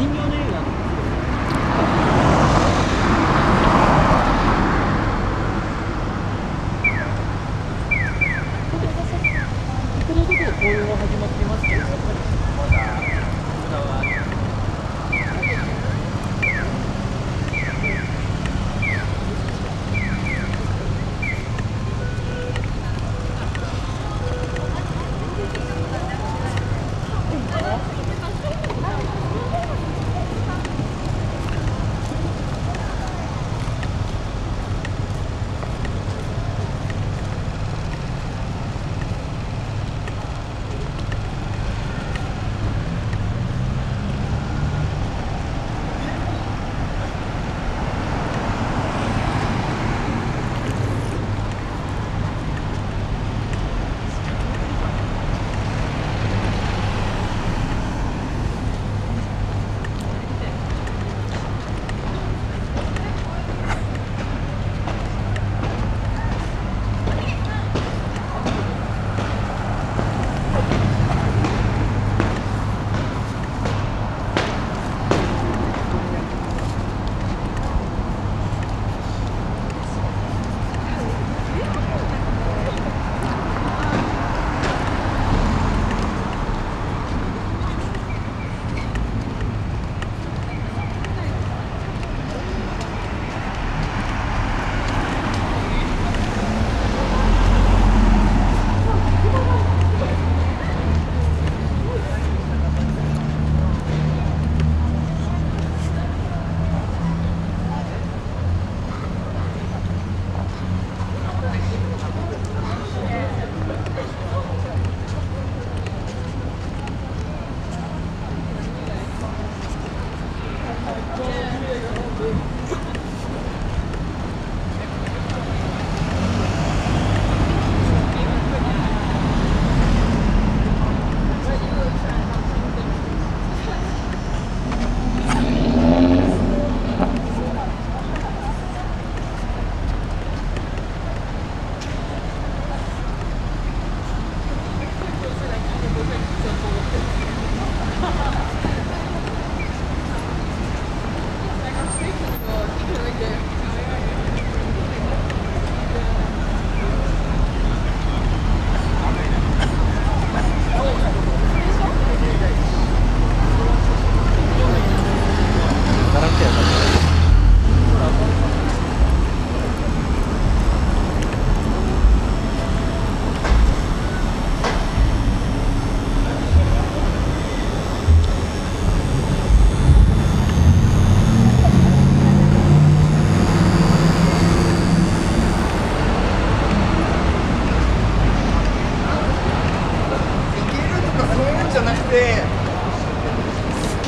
あの人形の映画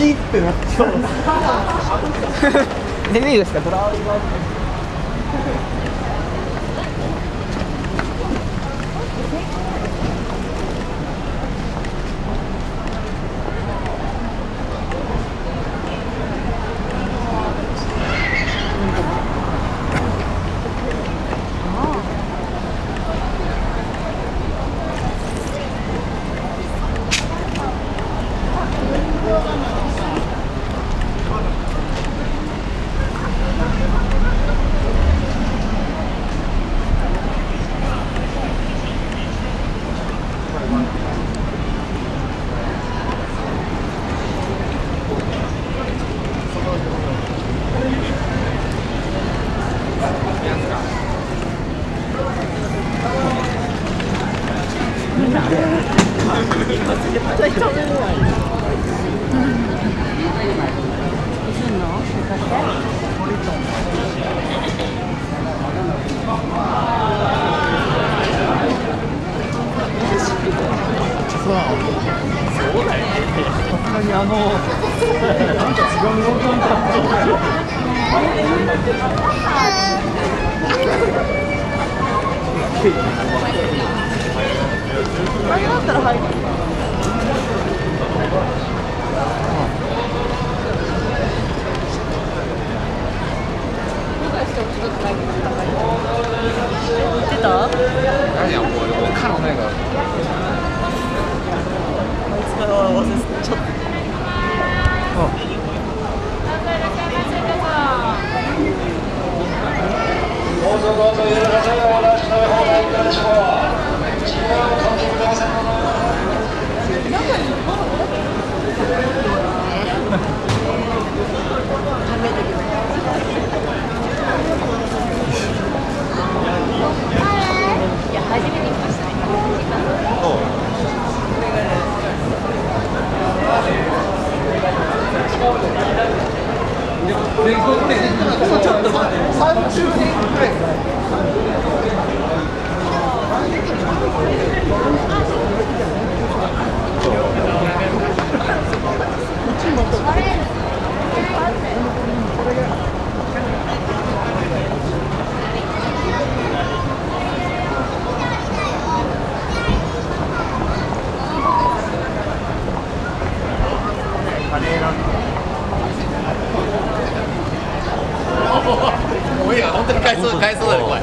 好きってなっちゃう。全然いいですか？ドライバーあれだら入る。哎，我我看到那个。そう買えそうだね怖い。